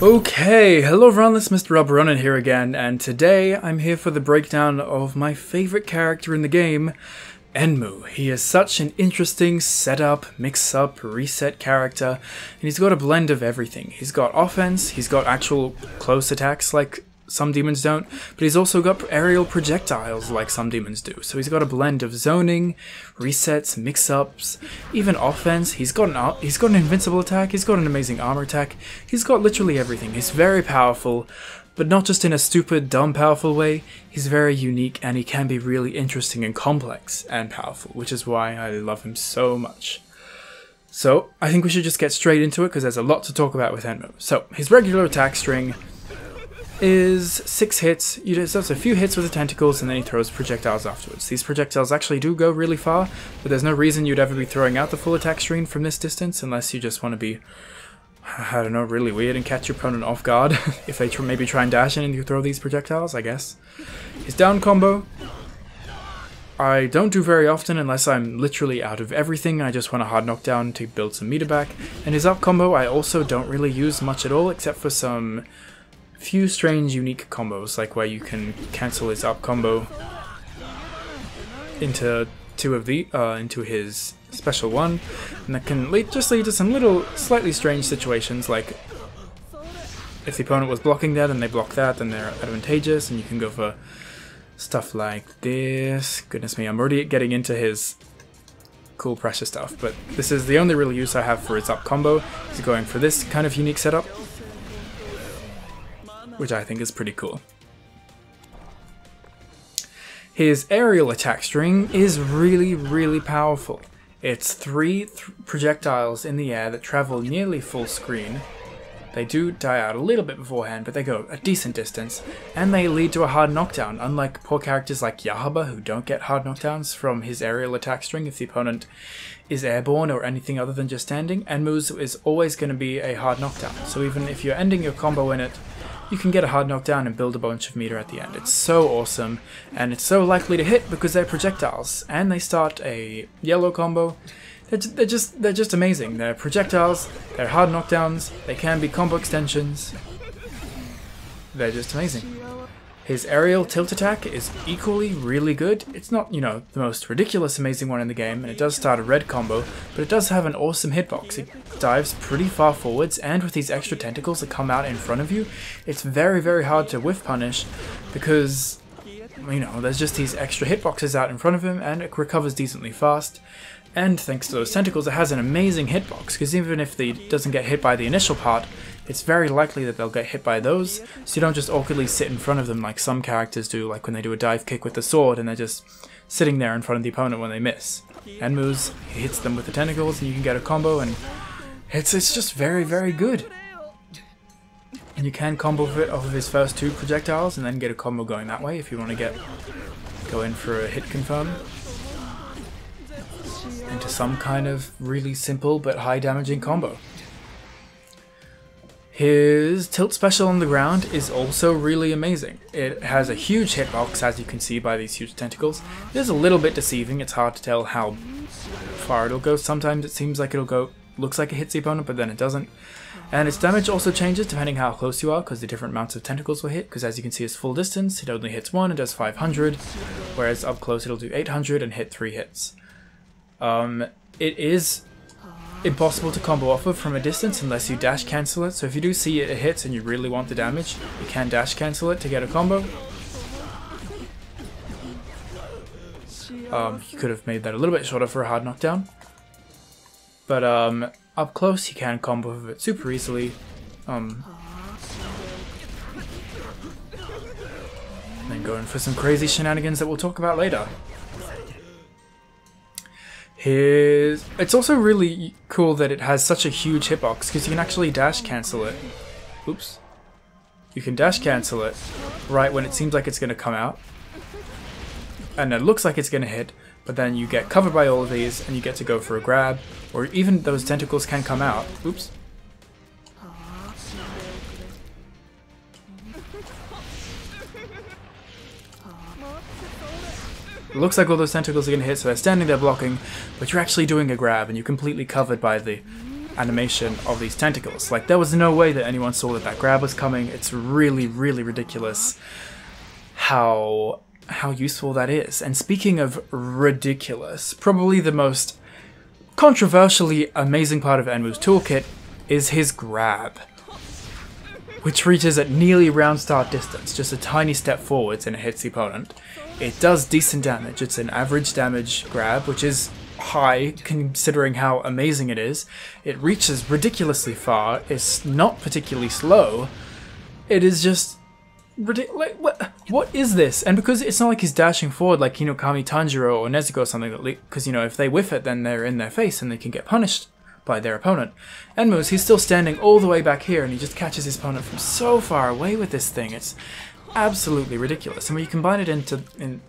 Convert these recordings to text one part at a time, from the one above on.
Okay, hello everyone, this is Mr. Alberonen here again, and today I'm here for the breakdown of my favorite character in the game, Enmu. He is such an interesting setup, mix-up, reset character, and he's got a blend of everything. He's got offense, he's got actual close attacks like some demons don't, but he's also got aerial projectiles like some demons do. So he's got a blend of zoning, resets, mix-ups, even offense. He's got an he's got an invincible attack. He's got an amazing armor attack. He's got literally everything. He's very powerful, but not just in a stupid, dumb, powerful way. He's very unique, and he can be really interesting and complex and powerful, which is why I love him so much. So, I think we should just get straight into it because there's a lot to talk about with Enmu. So, his regular attack string is six hits. He does a few hits with the tentacles and then he throws projectiles afterwards. These projectiles actually do go really far, but there's no reason you'd ever be throwing out the full attack string from this distance unless you just want to be, I don't know, really weird and catch your opponent off guard. if they tr maybe try and dash in and you throw these projectiles, I guess. His down combo, I don't do very often unless I'm literally out of everything and I just want a hard knockdown to build some meter back. And his up combo I also don't really use much at all except for some few strange unique combos, like where you can cancel his up combo into two of the uh, into his special one, and that can lead, just lead to some little slightly strange situations, like if the opponent was blocking that and they block that, then they're advantageous, and you can go for stuff like this. Goodness me, I'm already getting into his cool pressure stuff, but this is the only real use I have for his up combo. He's going for this kind of unique setup, which I think is pretty cool. His aerial attack string is really, really powerful. It's three th projectiles in the air that travel nearly full screen. They do die out a little bit beforehand, but they go a decent distance, and they lead to a hard knockdown, unlike poor characters like Yahaba who don't get hard knockdowns from his aerial attack string if the opponent is airborne or anything other than just standing, Enmu's is always going to be a hard knockdown. So even if you're ending your combo in it, you can get a hard knockdown and build a bunch of meter at the end. It's so awesome, and it's so likely to hit because they're projectiles, and they start a yellow combo. They're, they're just they're just amazing. They're projectiles, they're hard knockdowns, they can be combo extensions. They're just amazing. His aerial tilt attack is equally really good. It's not, you know, the most ridiculous amazing one in the game, and it does start a red combo, but it does have an awesome hitbox. It dives pretty far forwards, and with these extra tentacles that come out in front of you, it's very, very hard to whiff punish, because, you know, there's just these extra hitboxes out in front of him, and it recovers decently fast. And thanks to those tentacles, it has an amazing hitbox, because even if it doesn't get hit by the initial part, it's very likely that they'll get hit by those, so you don't just awkwardly sit in front of them like some characters do, like when they do a dive kick with the sword and they're just sitting there in front of the opponent when they miss. and Enmu's hits them with the tentacles and you can get a combo and it's, it's just very, very good. And you can combo it off of his first two projectiles and then get a combo going that way if you want to get go in for a hit confirm into some kind of really simple but high damaging combo. His tilt special on the ground is also really amazing. It has a huge hitbox as you can see by these huge tentacles. It is a little bit deceiving, it's hard to tell how far it'll go. Sometimes it seems like it'll go, looks like it hits the opponent, but then it doesn't. And its damage also changes depending how close you are because the different amounts of tentacles will hit, because as you can see its full distance, it only hits one and does 500, whereas up close it'll do 800 and hit 3 hits. Um, it is impossible to combo off of from a distance unless you dash cancel it. So if you do see it hits and you really want the damage, you can dash cancel it to get a combo. Um, you could have made that a little bit shorter for a hard knockdown. But um, up close you can combo with it super easily. Um, and then go in for some crazy shenanigans that we'll talk about later. His it's also really cool that it has such a huge hitbox because you can actually dash cancel it. Oops. You can dash cancel it right when it seems like it's going to come out. And it looks like it's going to hit, but then you get covered by all of these and you get to go for a grab, or even those tentacles can come out. Oops. It looks like all those tentacles are going to hit, so they're standing there blocking, but you're actually doing a grab, and you're completely covered by the animation of these tentacles. Like, there was no way that anyone saw that that grab was coming. It's really, really ridiculous how how useful that is. And speaking of ridiculous, probably the most controversially amazing part of Enmu's toolkit is his grab, which reaches at nearly round start distance, just a tiny step forwards and it hits the opponent. It does decent damage, it's an average damage grab, which is high considering how amazing it is. It reaches ridiculously far, it's not particularly slow, it is just ridiculous. What, what is this? And because it's not like he's dashing forward like, you know, Kami Tanjiro or Nezuko or something, because, you know, if they whiff it, then they're in their face and they can get punished by their opponent. Enmu's, he's still standing all the way back here and he just catches his opponent from so far away with this thing. It's absolutely ridiculous. And when you combine it into in,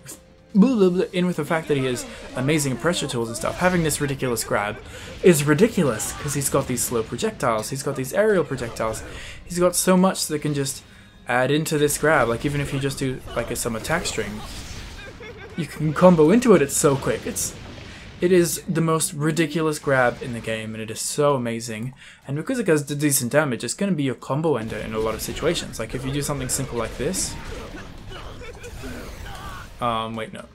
in with the fact that he has amazing pressure tools and stuff, having this ridiculous grab is ridiculous because he's got these slow projectiles, he's got these aerial projectiles, he's got so much that can just add into this grab. Like even if you just do like a, some attack string, you can combo into it. It's so quick. It's it is the most ridiculous grab in the game, and it is so amazing. And because it does decent damage, it's going to be your combo ender in a lot of situations. Like if you do something simple like this. Um, wait, no.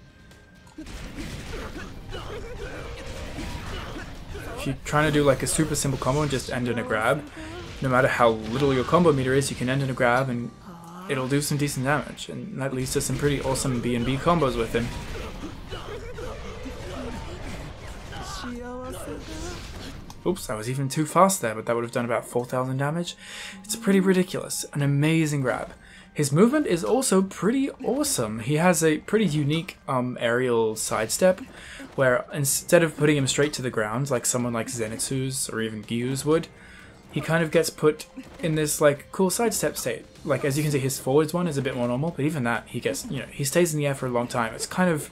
If you're trying to do like a super simple combo and just end in a grab, no matter how little your combo meter is, you can end in a grab and it'll do some decent damage, and that leads to some pretty awesome B&B combos with him. Oops, I was even too fast there, but that would have done about 4,000 damage. It's pretty ridiculous. An amazing grab. His movement is also pretty awesome. He has a pretty unique um, aerial sidestep, where instead of putting him straight to the ground, like someone like Zenitsu's or even Gyu's would, he kind of gets put in this like cool sidestep state. Like as you can see, his forwards one is a bit more normal, but even that he gets, you know, he stays in the air for a long time. It's kind of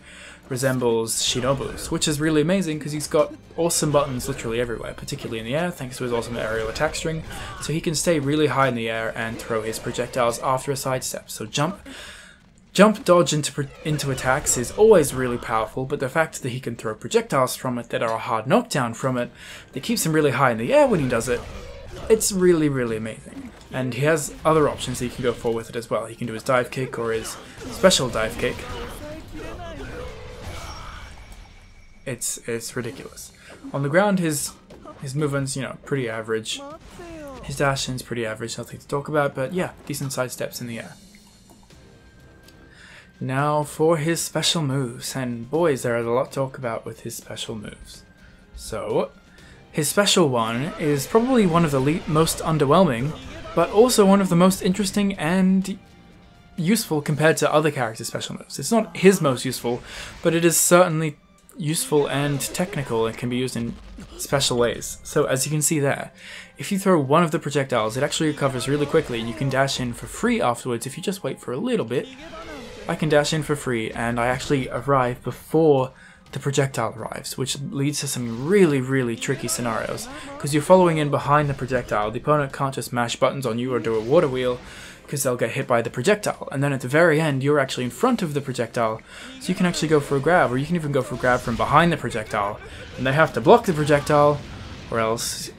resembles Shinobu's, which is really amazing because he's got awesome buttons literally everywhere, particularly in the air, thanks to his awesome aerial attack string. So he can stay really high in the air and throw his projectiles after a sidestep. So jump, Jump dodge into into attacks is always really powerful, but the fact that he can throw projectiles from it that are a hard knockdown from it, that keeps him really high in the air when he does it, it's really, really amazing. And he has other options that he can go for with it as well. He can do his dive kick or his special dive kick. It's it's ridiculous. On the ground, his his movements, you know, pretty average. His dash in's pretty average, nothing to talk about, but yeah, decent side steps in the air. Now for his special moves, and boys, there is a lot to talk about with his special moves. So, his special one is probably one of the most underwhelming, but also one of the most interesting and useful compared to other characters' special moves. It's not his most useful, but it is certainly useful and technical and can be used in special ways. So as you can see there, if you throw one of the projectiles, it actually recovers really quickly and you can dash in for free afterwards if you just wait for a little bit. I can dash in for free and I actually arrive before the projectile arrives, which leads to some really, really tricky scenarios. Because you're following in behind the projectile, the opponent can't just mash buttons on you or do a water wheel, because they'll get hit by the projectile. And then at the very end, you're actually in front of the projectile, so you can actually go for a grab, or you can even go for a grab from behind the projectile. And they have to block the projectile, or else,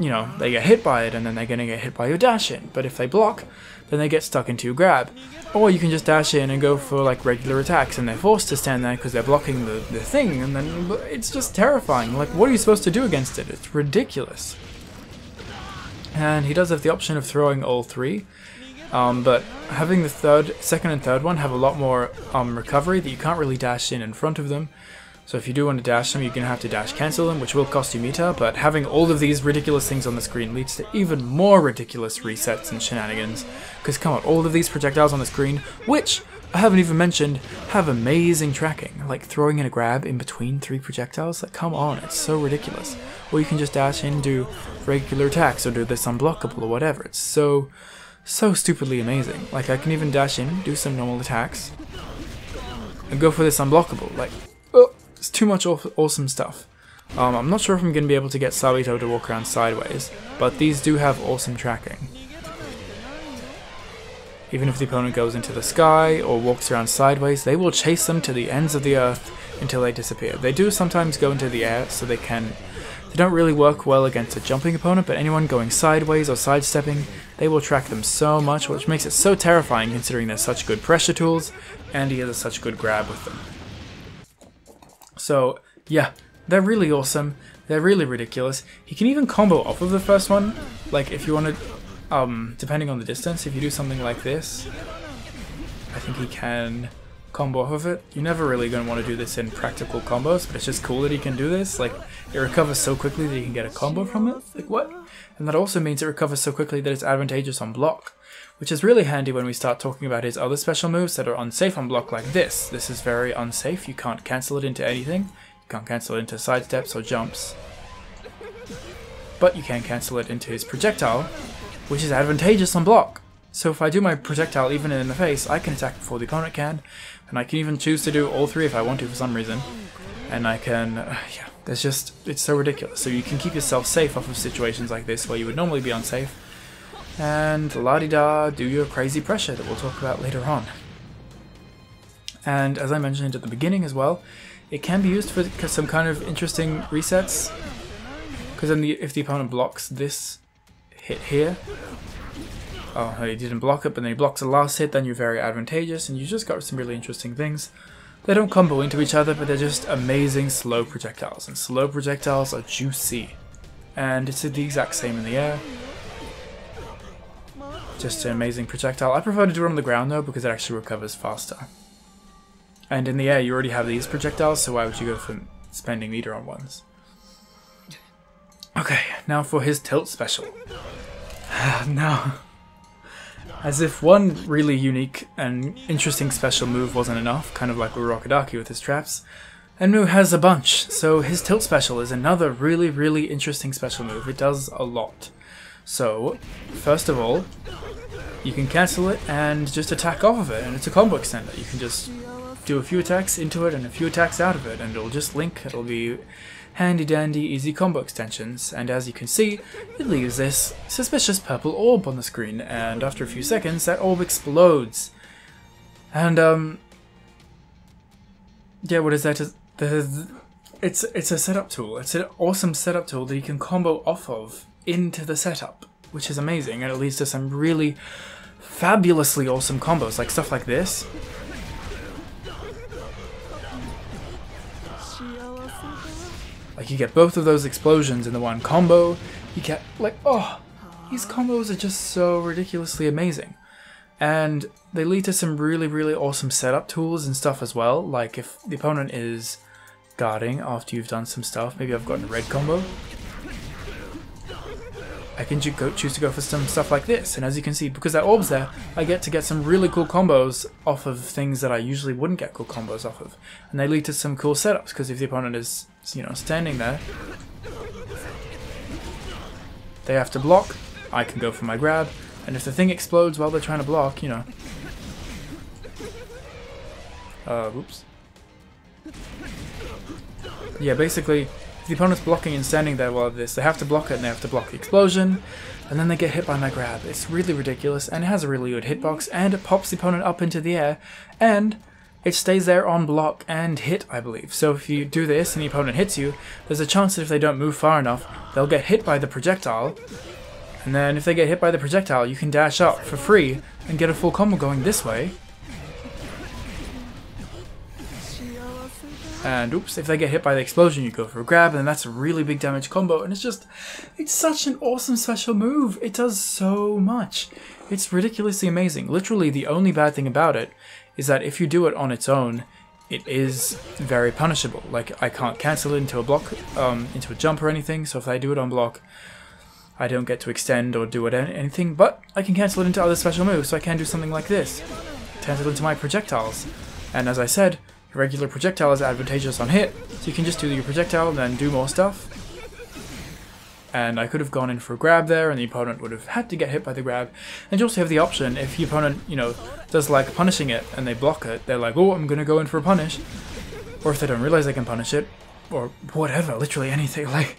you know, they get hit by it, and then they're gonna get hit by your dash in. But if they block, then they get stuck into a grab. Or you can just dash in and go for like regular attacks and they're forced to stand there because they're blocking the, the thing and then it's just terrifying. Like what are you supposed to do against it? It's ridiculous. And he does have the option of throwing all three. Um, but having the third, second and third one have a lot more um, recovery that you can't really dash in in front of them. So if you do want to dash them, you're going to have to dash cancel them, which will cost you meter, but having all of these ridiculous things on the screen leads to even more ridiculous resets and shenanigans. Because come on, all of these projectiles on the screen, which I haven't even mentioned, have amazing tracking. Like throwing in a grab in between three projectiles, like come on, it's so ridiculous. Or you can just dash in, do regular attacks, or do this unblockable or whatever. It's so, so stupidly amazing. Like I can even dash in, do some normal attacks, and go for this unblockable. Like, it's too much awesome stuff. Um, I'm not sure if I'm going to be able to get Sabito to walk around sideways, but these do have awesome tracking. Even if the opponent goes into the sky or walks around sideways, they will chase them to the ends of the earth until they disappear. They do sometimes go into the air so they can They don't really work well against a jumping opponent, but anyone going sideways or sidestepping, they will track them so much, which makes it so terrifying considering they're such good pressure tools, and he has such good grab with them. So, yeah, they're really awesome. They're really ridiculous. He can even combo off of the first one. Like, if you want to, um, depending on the distance, if you do something like this, I think he can combo off of it. You're never really going to want to do this in practical combos, but it's just cool that he can do this. Like, it recovers so quickly that he can get a combo from it. Like, what? And that also means it recovers so quickly that it's advantageous on block, which is really handy when we start talking about his other special moves that are unsafe on block like this. This is very unsafe. You can't cancel it into anything. You can't cancel it into sidesteps or jumps. But you can cancel it into his projectile, which is advantageous on block. So if I do my projectile even in the face, I can attack before the opponent can, and I can even choose to do all three if I want to for some reason. And I can, uh, yeah, there's just, it's so ridiculous. So you can keep yourself safe off of situations like this where you would normally be unsafe. And la-di-da, do your crazy pressure that we'll talk about later on. And as I mentioned at the beginning as well, it can be used for some kind of interesting resets. Because then the, if the opponent blocks this hit here, oh, he didn't block it, but then he blocks the last hit, then you're very advantageous, and you just got some really interesting things. They don't combo into each other, but they're just amazing slow projectiles, and slow projectiles are juicy. And it's the exact same in the air. Just an amazing projectile. I prefer to do it on the ground though, because it actually recovers faster. And in the air, you already have these projectiles, so why would you go for spending meter on ones? Okay, now for his tilt special. now, as if one really unique and interesting special move wasn't enough, kind of like Urokodaki with his traps, Enmu has a bunch, so his tilt special is another really, really interesting special move. It does a lot. So, first of all, you can cancel it and just attack off of it, and it's a combo extender. You can just do a few attacks into it and a few attacks out of it, and it'll just link. It'll be handy dandy easy combo extensions, and as you can see, it leaves this suspicious purple orb on the screen, and after a few seconds, that orb explodes. And, um... Yeah, what is that? It's, it's a setup tool. It's an awesome setup tool that you can combo off of into the setup, which is amazing, and it leads to some really fabulously awesome combos, like stuff like this. Like you get both of those explosions in the one combo. You get like, oh, these combos are just so ridiculously amazing. And they lead to some really, really awesome setup tools and stuff as well. Like if the opponent is guarding after you've done some stuff, maybe I've gotten a red combo. I can go, choose to go for some stuff like this, and as you can see, because that orb's there, I get to get some really cool combos off of things that I usually wouldn't get cool combos off of. And they lead to some cool setups, because if the opponent is, you know, standing there, they have to block, I can go for my grab, and if the thing explodes while they're trying to block, you know... Uh, whoops. Yeah, basically, if the opponent's blocking and standing there while this, they have to block it and they have to block the explosion, and then they get hit by my grab. It's really ridiculous, and it has a really good hitbox, and it pops the opponent up into the air, and it stays there on block and hit, I believe. So if you do this and the opponent hits you, there's a chance that if they don't move far enough, they'll get hit by the projectile, and then if they get hit by the projectile, you can dash up for free and get a full combo going this way, And oops, if they get hit by the explosion, you go for a grab, and that's a really big damage combo. And it's just, it's such an awesome special move. It does so much. It's ridiculously amazing. Literally, the only bad thing about it is that if you do it on its own, it is very punishable. Like, I can't cancel it into a block, um, into a jump or anything, so if I do it on block, I don't get to extend or do it anything, but I can cancel it into other special moves, so I can do something like this. Cancel into my projectiles. And as I said, regular projectile is advantageous on hit, so you can just do your projectile and then do more stuff. And I could have gone in for a grab there, and the opponent would have had to get hit by the grab. And you also have the option, if the opponent, you know, does like punishing it and they block it, they're like, oh, I'm gonna go in for a punish. Or if they don't realize they can punish it, or whatever, literally anything, like,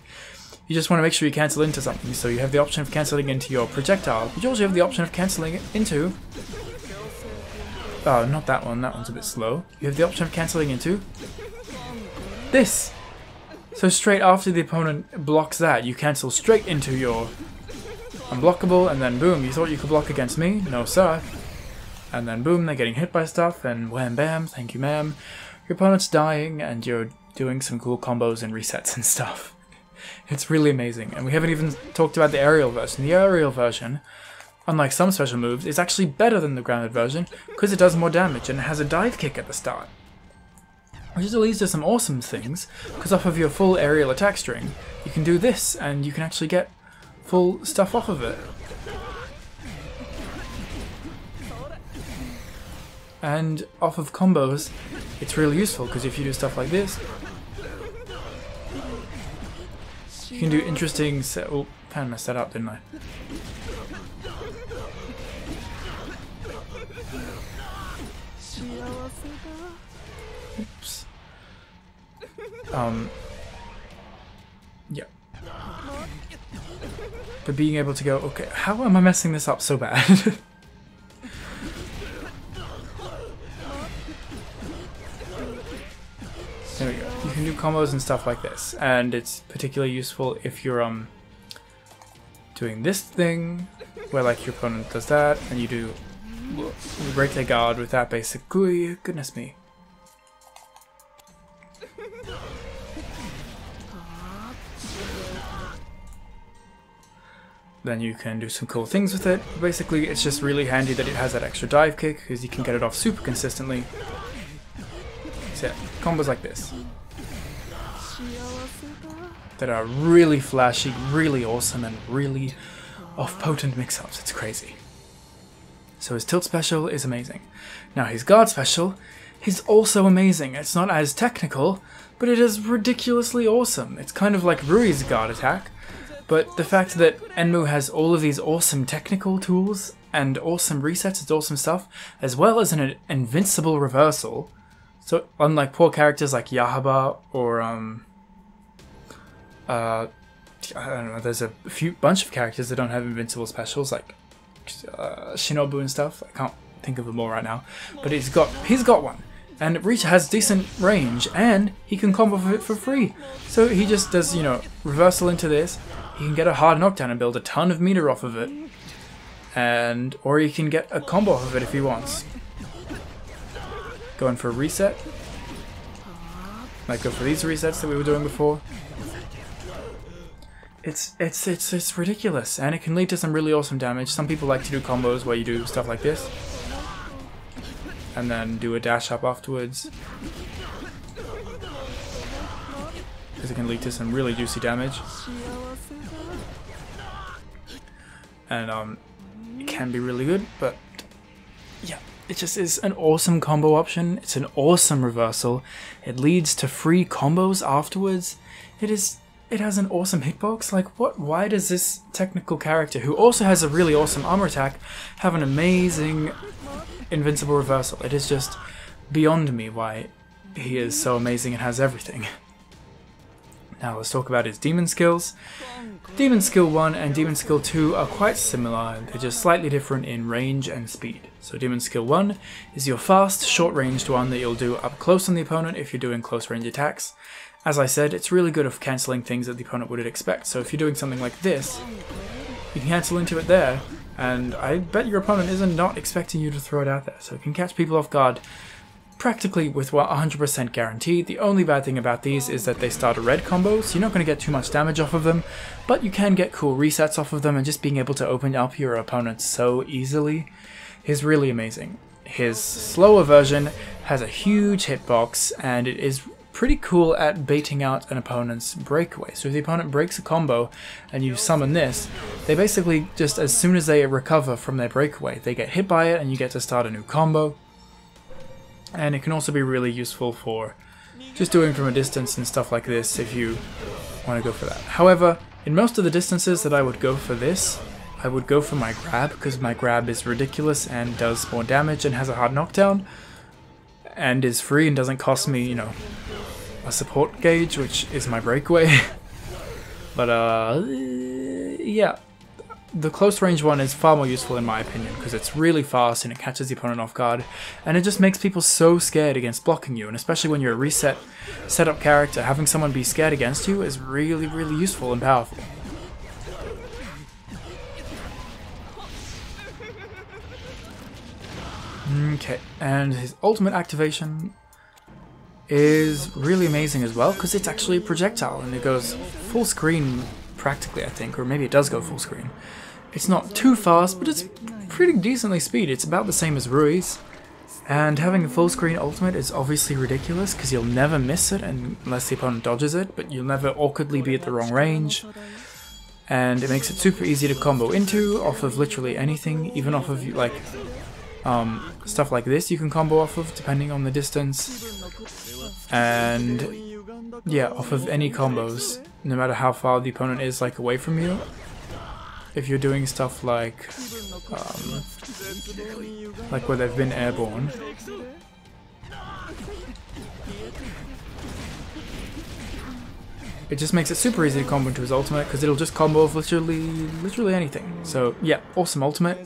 you just want to make sure you cancel into something. So you have the option of cancelling into your projectile, but you also have the option of cancelling into Oh, not that one. That one's a bit slow. You have the option of cancelling into this. So straight after the opponent blocks that, you cancel straight into your unblockable, and then boom, you thought you could block against me? No sir. And then boom, they're getting hit by stuff, and wham bam, thank you ma'am. Your opponent's dying, and you're doing some cool combos and resets and stuff. It's really amazing, and we haven't even talked about the aerial version. The aerial version, unlike some special moves, it's actually better than the grounded version, because it does more damage, and it has a dive kick at the start. Which leads to some awesome things, because off of your full aerial attack string, you can do this, and you can actually get full stuff off of it. And off of combos, it's really useful, because if you do stuff like this, you can do interesting set- oh, kind of messed that up, didn't I? Oops. Um. Yeah. But being able to go, okay, how am I messing this up so bad? there we go. You can do combos and stuff like this, and it's particularly useful if you're um doing this thing, where like your opponent does that, and you do you break their guard with that basic GUI. Goodness me. Then you can do some cool things with it. Basically, it's just really handy that it has that extra dive kick, because you can get it off super consistently. So yeah, combos like this. That are really flashy, really awesome, and really off-potent mix-ups. It's crazy. So his tilt special is amazing. Now his guard special is also amazing. It's not as technical, but it is ridiculously awesome. It's kind of like Rui's guard attack, but the fact that Enmu has all of these awesome technical tools and awesome resets and awesome stuff, as well as an invincible reversal. So unlike poor characters like Yahaba or um uh I don't know, there's a few bunch of characters that don't have invincible specials like uh, Shinobu and stuff. I can't think of them all right now, but he's got he's got one, and Reach has decent range, and he can combo it for free. So he just does you know reversal into this. He can get a hard knockdown and build a ton of meter off of it, and or he can get a combo off of it if he wants. Going for a reset. Might go for these resets that we were doing before it's it's it's it's ridiculous, and it can lead to some really awesome damage. Some people like to do combos where you do stuff like this, and then do a dash up afterwards, because it can lead to some really juicy damage, and um, it can be really good. But yeah, it just is an awesome combo option. It's an awesome reversal. It leads to free combos afterwards. It is it has an awesome hitbox. Like, what? Why does this technical character, who also has a really awesome armor attack, have an amazing invincible reversal? It is just beyond me why he is so amazing and has everything. Now let's talk about his demon skills. Demon skill 1 and demon skill 2 are quite similar, they're just slightly different in range and speed. So demon skill 1 is your fast, short ranged one that you'll do up close on the opponent if you're doing close range attacks. As I said, it's really good of cancelling things that the opponent would expect. So if you're doing something like this, you can cancel into it there, and I bet your opponent isn't not expecting you to throw it out there. So it can catch people off guard practically with 100% guarantee. The only bad thing about these is that they start a red combo, so you're not going to get too much damage off of them, but you can get cool resets off of them, and just being able to open up your opponent so easily is really amazing. His slower version has a huge hitbox, and it is pretty cool at baiting out an opponent's breakaway. So if the opponent breaks a combo and you summon this, they basically just as soon as they recover from their breakaway, they get hit by it and you get to start a new combo. And it can also be really useful for just doing from a distance and stuff like this if you want to go for that. However, in most of the distances that I would go for this, I would go for my grab because my grab is ridiculous and does more damage and has a hard knockdown and is free and doesn't cost me, you know, a support gauge, which is my breakaway. but, uh, yeah. The close range one is far more useful in my opinion because it's really fast and it catches the opponent off guard and it just makes people so scared against blocking you and especially when you're a reset setup character having someone be scared against you is really really useful and powerful. Okay, and his ultimate activation is really amazing as well because it's actually a projectile and it goes full screen practically I think or maybe it does go full screen. It's not too fast, but it's pretty decently speed. It's about the same as Rui's. And having a full screen ultimate is obviously ridiculous because you'll never miss it unless the opponent dodges it, but you'll never awkwardly be at the wrong range. And it makes it super easy to combo into off of literally anything, even off of like um, stuff like this you can combo off of depending on the distance. And yeah, off of any combos, no matter how far the opponent is like away from you, if you're doing stuff like um, like where they've been airborne. It just makes it super easy to combo into his ultimate because it'll just combo off literally literally anything. So yeah awesome ultimate.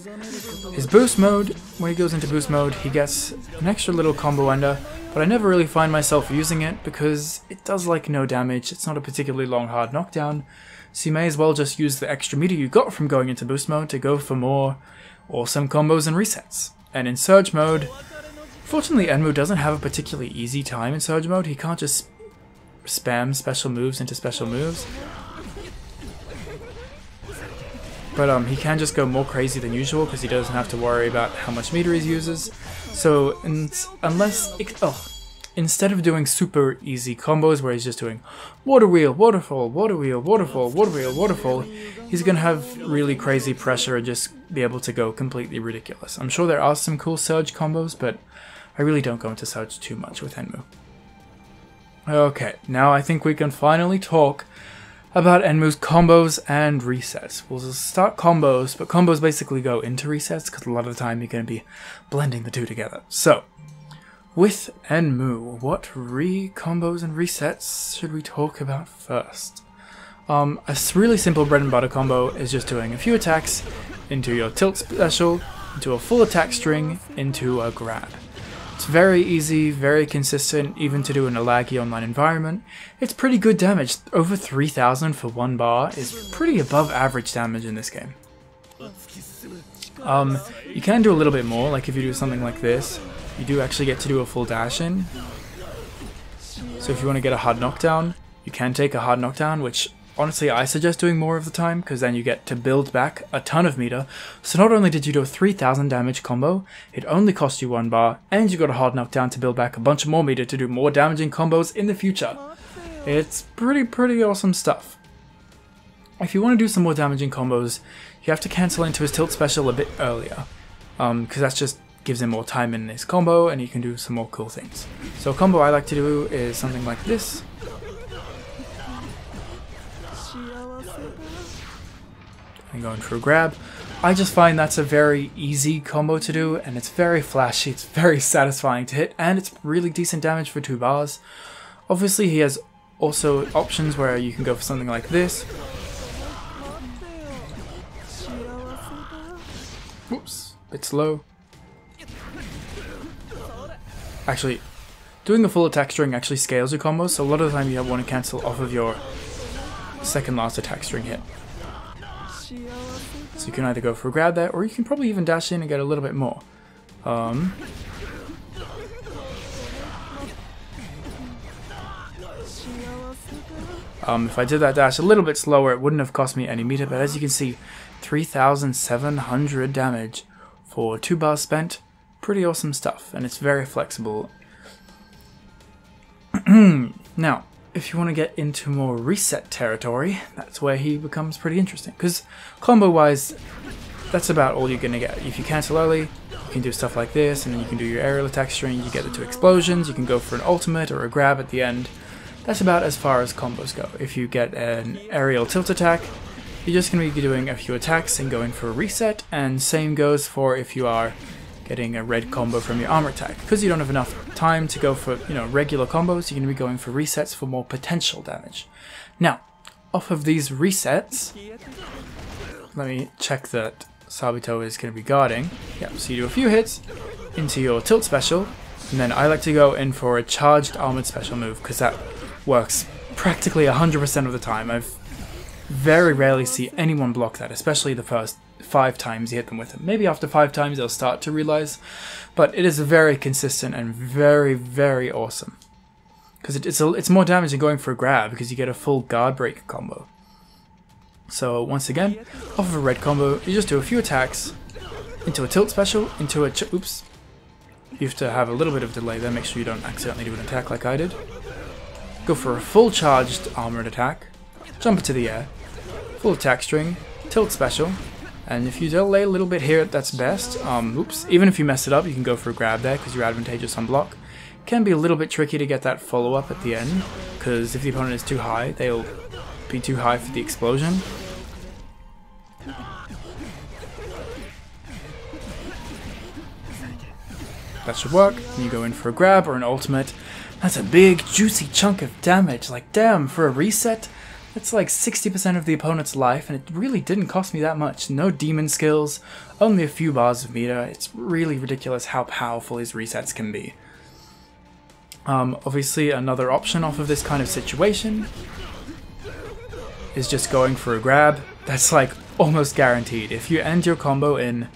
His boost mode when he goes into boost mode he gets an extra little combo ender but I never really find myself using it because it does like no damage it's not a particularly long hard knockdown so you may as well just use the extra meter you got from going into boost mode to go for more awesome combos and resets. And in Surge mode, fortunately Enmu doesn't have a particularly easy time in Surge mode, he can't just spam special moves into special moves. But um, he can just go more crazy than usual because he doesn't have to worry about how much meter he uses. So, unless... Oh, instead of doing super easy combos where he's just doing water wheel, waterfall, water wheel, waterfall, water wheel, waterfall, he's to have really crazy pressure and just be able to go completely ridiculous. I'm sure there are some cool Surge combos, but I really don't go into Surge too much with Enmu. Okay, now I think we can finally talk about Enmu's combos and resets. We'll start combos, but combos basically go into resets because a lot of the time you're going to be blending the two together. So, with Enmu, what re-combos and resets should we talk about first? Um, a really simple bread and butter combo is just doing a few attacks into your tilt special, into a full attack string, into a grab. It's very easy, very consistent, even to do in a laggy online environment. It's pretty good damage. Over 3000 for one bar is pretty above average damage in this game. Um, you can do a little bit more, like if you do something like this, you do actually get to do a full dash in. So if you want to get a hard knockdown, you can take a hard knockdown, which honestly I suggest doing more of the time, because then you get to build back a ton of meter. So not only did you do a 3000 damage combo, it only cost you one bar, and you got a hard knockdown to build back a bunch more meter to do more damaging combos in the future. It's pretty, pretty awesome stuff. If you want to do some more damaging combos, you have to cancel into his tilt special a bit earlier, because um, that's just gives him more time in his combo and he can do some more cool things. So a combo I like to do is something like this. And going for a grab. I just find that's a very easy combo to do and it's very flashy, it's very satisfying to hit and it's really decent damage for two bars. Obviously he has also options where you can go for something like this. Oops, bit slow. Actually, doing a full attack string actually scales your combos, so a lot of the time you want to cancel off of your second last attack string hit. So you can either go for a grab there, or you can probably even dash in and get a little bit more. Um, um, if I did that dash a little bit slower, it wouldn't have cost me any meter, but as you can see, 3,700 damage for 2 bars spent pretty awesome stuff, and it's very flexible. now, if you want to get into more reset territory, that's where he becomes pretty interesting. Because combo-wise, that's about all you're going to get. If you cancel early, you can do stuff like this, and then you can do your aerial attack string, you get the two explosions, you can go for an ultimate or a grab at the end. That's about as far as combos go. If you get an aerial tilt attack, you're just going to be doing a few attacks and going for a reset, and same goes for if you are getting a red combo from your armor attack. Because you don't have enough time to go for, you know, regular combos, you're going to be going for resets for more potential damage. Now, off of these resets, let me check that Sabito is going to be guarding. Yeah, so you do a few hits into your tilt special, and then I like to go in for a charged armored special move because that works practically 100% of the time. I've very rarely see anyone block that, especially the first five times you hit them with it. Maybe after five times they'll start to realize, but it is very consistent and very, very awesome. Because it, it's, it's more damage than going for a grab because you get a full guard break combo. So once again, off of a red combo, you just do a few attacks into a tilt special, into a oops. You have to have a little bit of delay there, make sure you don't accidentally do an attack like I did. Go for a full charged armored attack, jump into the air, full attack string, tilt special, and if you delay a little bit here, that's best. Um, oops, even if you mess it up, you can go for a grab there because you're advantageous on block. Can be a little bit tricky to get that follow up at the end, because if the opponent is too high, they'll be too high for the explosion. That should work. You go in for a grab or an ultimate. That's a big, juicy chunk of damage. Like, damn, for a reset, that's like 60% of the opponent's life, and it really didn't cost me that much. No demon skills, only a few bars of meter. It's really ridiculous how powerful his resets can be. Um, obviously, another option off of this kind of situation is just going for a grab. That's like almost guaranteed. If you end your combo in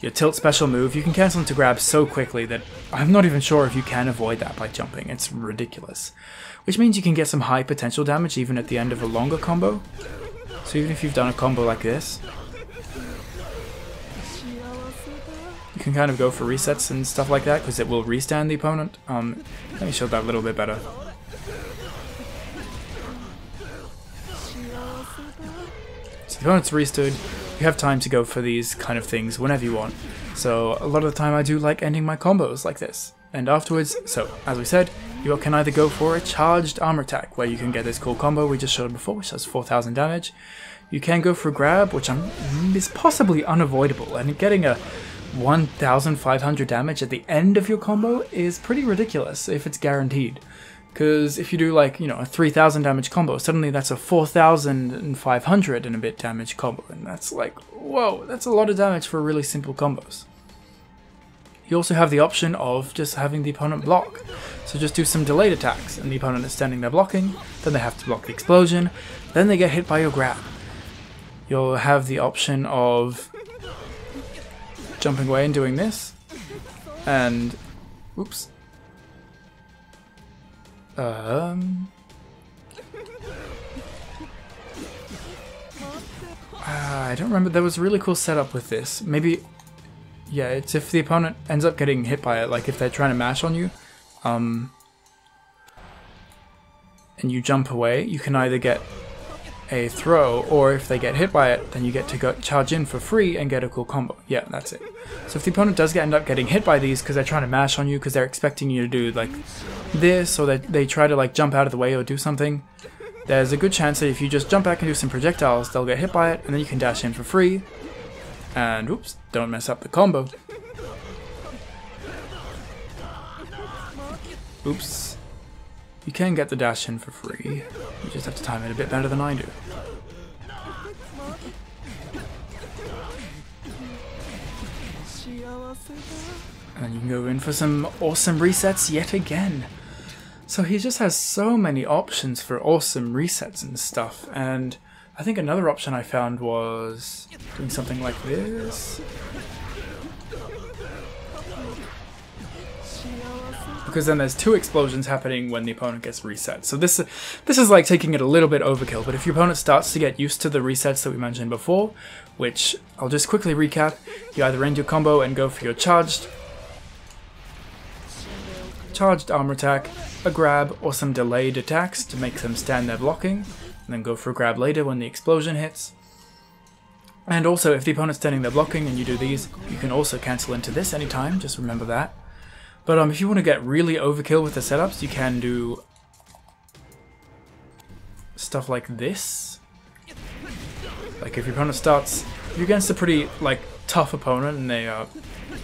your tilt special move, you can cancel into grab so quickly that I'm not even sure if you can avoid that by jumping. It's ridiculous. Which means you can get some high potential damage even at the end of a longer combo. So even if you've done a combo like this, you can kind of go for resets and stuff like that because it will restand the opponent. Um, let me show that a little bit better. So the opponent's restood, you have time to go for these kind of things whenever you want. So a lot of the time I do like ending my combos like this. And afterwards, so as we said, you can either go for a charged armor attack, where you can get this cool combo we just showed before, which does 4000 damage. You can go for a grab, which I'm, is possibly unavoidable, and getting a 1500 damage at the end of your combo is pretty ridiculous if it's guaranteed. Because if you do like, you know, a 3000 damage combo, suddenly that's a 4500 and a bit damage combo. And that's like, whoa, that's a lot of damage for really simple combos. You also have the option of just having the opponent block. So just do some delayed attacks, and the opponent is standing there blocking, then they have to block the explosion, then they get hit by your grab. You'll have the option of jumping away and doing this, and, oops, um. Uh, I don't remember. There was a really cool setup with this. Maybe, yeah, it's if the opponent ends up getting hit by it, like if they're trying to mash on you, um, and you jump away, you can either get a throw, or if they get hit by it, then you get to go charge in for free and get a cool combo. Yeah, that's it. So if the opponent does get, end up getting hit by these because they're trying to mash on you because they're expecting you to do like this, or that they try to like jump out of the way or do something, there's a good chance that if you just jump back and do some projectiles, they'll get hit by it, and then you can dash in for free. And oops, don't mess up the combo. Oops. You can get the dash in for free. You just have to time it a bit better than I do. And you can go in for some awesome resets yet again. So he just has so many options for awesome resets and stuff. And I think another option I found was doing something like this. Because then there's two explosions happening when the opponent gets reset. So this this is like taking it a little bit overkill, but if your opponent starts to get used to the resets that we mentioned before, which I'll just quickly recap, you either end your combo and go for your charged charged armor attack, a grab, or some delayed attacks to make them stand there blocking, and then go for a grab later when the explosion hits. And also, if the opponent's standing there blocking and you do these, you can also cancel into this anytime, just remember that. But um, if you want to get really overkill with the setups, you can do stuff like this. Like if your opponent starts, you're against a pretty like tough opponent and they are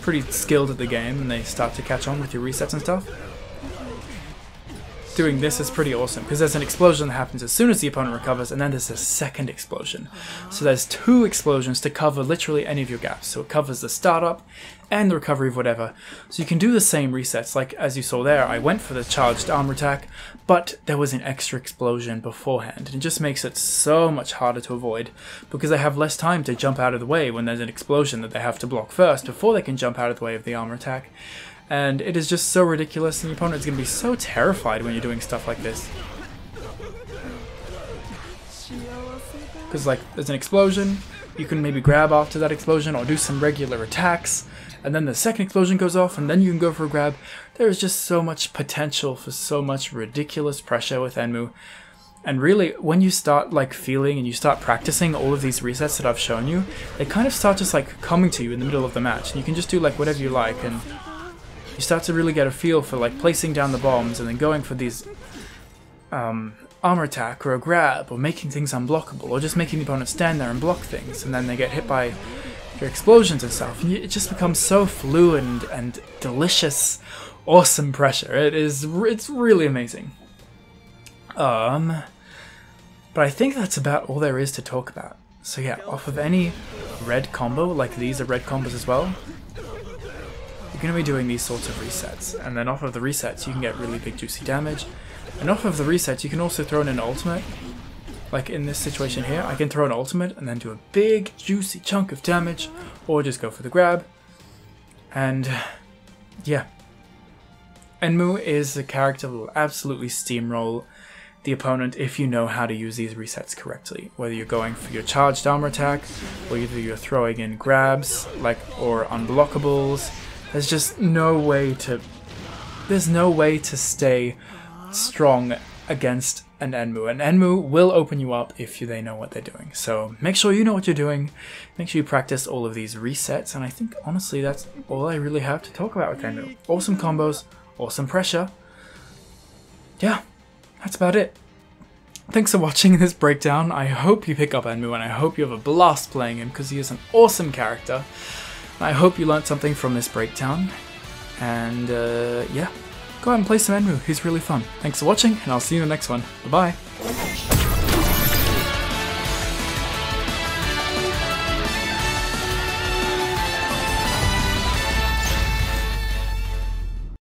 pretty skilled at the game and they start to catch on with your resets and stuff, doing this is pretty awesome because there's an explosion that happens as soon as the opponent recovers, and then there's a second explosion. So there's two explosions to cover literally any of your gaps. So it covers the startup and the recovery of whatever. So you can do the same resets, like as you saw there, I went for the charged armor attack, but there was an extra explosion beforehand, and it just makes it so much harder to avoid because they have less time to jump out of the way when there's an explosion that they have to block first before they can jump out of the way of the armor attack and it is just so ridiculous, and your opponent is going to be so terrified when you're doing stuff like this. Because, like, there's an explosion, you can maybe grab after that explosion or do some regular attacks, and then the second explosion goes off, and then you can go for a grab. There's just so much potential for so much ridiculous pressure with Enmu. And really, when you start like feeling and you start practicing all of these resets that I've shown you, they kind of start just like coming to you in the middle of the match. And you can just do like whatever you like and you start to really get a feel for like placing down the bombs and then going for these um, armor attack or a grab or making things unblockable or just making the opponent stand there and block things and then they get hit by your explosions and stuff. And it just becomes so fluid and delicious, awesome pressure. It is it's really amazing. Um, but I think that's about all there is to talk about. So yeah, off of any red combo, like these are red combos as well, going to be doing these sorts of resets, and then off of the resets you can get really big juicy damage, and off of the resets you can also throw in an ultimate, like in this situation here, I can throw an ultimate and then do a big juicy chunk of damage, or just go for the grab, and yeah. Enmu is a character that will absolutely steamroll the opponent if you know how to use these resets correctly. Whether you're going for your charged armor attack, or either you're throwing in grabs, like or unblockables, there's just no way to... There's no way to stay strong against an Enmu. An Enmu will open you up if they know what they're doing. So make sure you know what you're doing. Make sure you practice all of these resets. And I think, honestly, that's all I really have to talk about with Enmu. Awesome combos, awesome pressure. Yeah, that's about it. Thanks for watching this breakdown. I hope you pick up Enmu and I hope you have a blast playing him because he is an awesome character. I hope you learned something from this breakdown. And uh, yeah, go out and play some Enmu. He's really fun. Thanks for watching, and I'll see you in the next one. Bye bye.